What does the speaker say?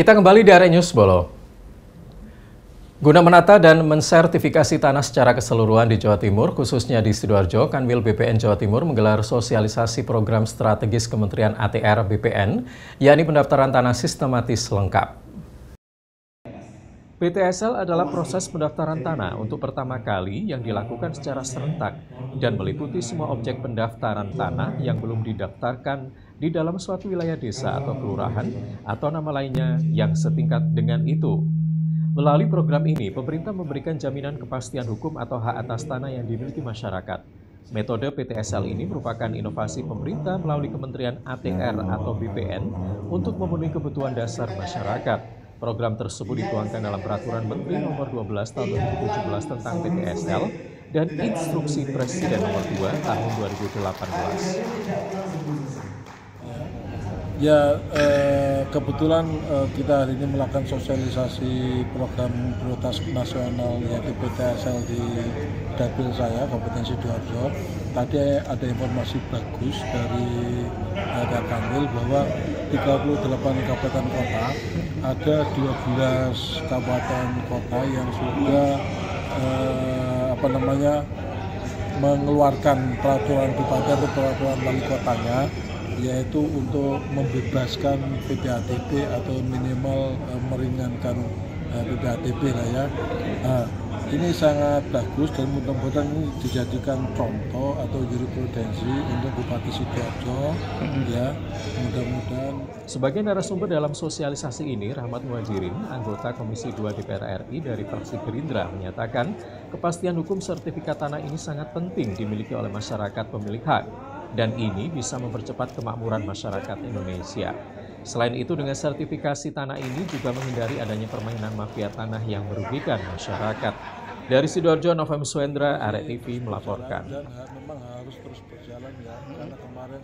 Kita kembali di area News Bolo. Guna menata dan mensertifikasi tanah secara keseluruhan di Jawa Timur, khususnya di Sidoarjo, Kanwil BPN Jawa Timur menggelar sosialisasi program strategis Kementerian ATR BPN, yakni pendaftaran tanah sistematis lengkap. PTSL adalah proses pendaftaran tanah untuk pertama kali yang dilakukan secara serentak dan meliputi semua objek pendaftaran tanah yang belum didaftarkan di dalam suatu wilayah desa atau kelurahan atau nama lainnya yang setingkat dengan itu. Melalui program ini, pemerintah memberikan jaminan kepastian hukum atau hak atas tanah yang dimiliki masyarakat. Metode PTSL ini merupakan inovasi pemerintah melalui Kementerian ATR atau BPN untuk memenuhi kebutuhan dasar masyarakat. Program tersebut dituangkan dalam Peraturan Menteri Nomor 12 Tahun 2017 tentang PTSL dan Instruksi Presiden Nomor 2 Tahun 2018. Ya, eh, kebetulan eh, kita hari ini melakukan sosialisasi program prioritas nasional yaitu PTSL di dapil saya, Kabupaten Sidoarjo. Tadi ada informasi bagus dari ada Kanwil bahwa 38 kabupaten kota ada 12 kabupaten kota yang sudah eh, apa namanya mengeluarkan peraturan bupati atau peraturan wali kotanya yaitu untuk membebaskan PPATP atau minimal eh, meringankan eh, PPATP lah ya. Nah, ini sangat bagus dan mudah-mudahan ini dijadikan contoh atau jurisprudensi untuk Bupati Sidoarjo ya mudah-mudahan sebagai narasumber dalam sosialisasi ini Rahmat Muhajirin anggota Komisi 2 DPR RI dari fraksi Gerindra menyatakan kepastian hukum sertifikat tanah ini sangat penting dimiliki oleh masyarakat pemilik hak dan ini bisa mempercepat kemakmuran masyarakat Indonesia. Selain itu, dengan sertifikasi tanah ini juga menghindari adanya permainan mafia tanah yang merugikan masyarakat. Dari Sidoarjo, Novem Suendra, Arek TV melaporkan. Dan memang harus terus berjalan ya, karena kemarin